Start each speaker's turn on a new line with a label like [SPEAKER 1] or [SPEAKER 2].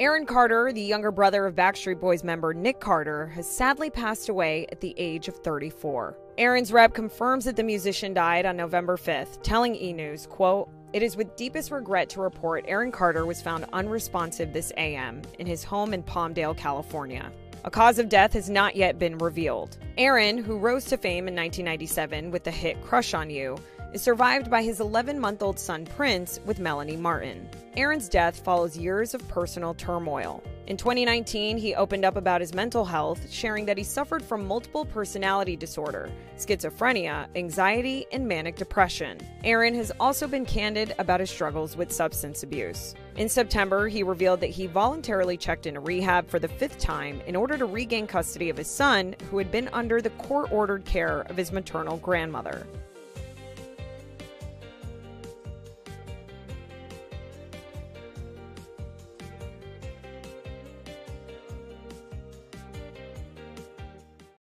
[SPEAKER 1] Aaron Carter, the younger brother of Backstreet Boys member Nick Carter, has sadly passed away at the age of 34. Aaron's rep confirms that the musician died on November 5th, telling E! News, quote, it is with deepest regret to report Aaron Carter was found unresponsive this AM in his home in Palmdale, California. A cause of death has not yet been revealed. Aaron, who rose to fame in 1997 with the hit Crush on You, is survived by his 11 month old son Prince with Melanie Martin. Aaron's death follows years of personal turmoil. In 2019, he opened up about his mental health, sharing that he suffered from multiple personality disorder, schizophrenia, anxiety, and manic depression. Aaron has also been candid about his struggles with substance abuse. In September, he revealed that he voluntarily checked into rehab for the fifth time in order to regain custody of his son, who had been under the court ordered care of his maternal grandmother.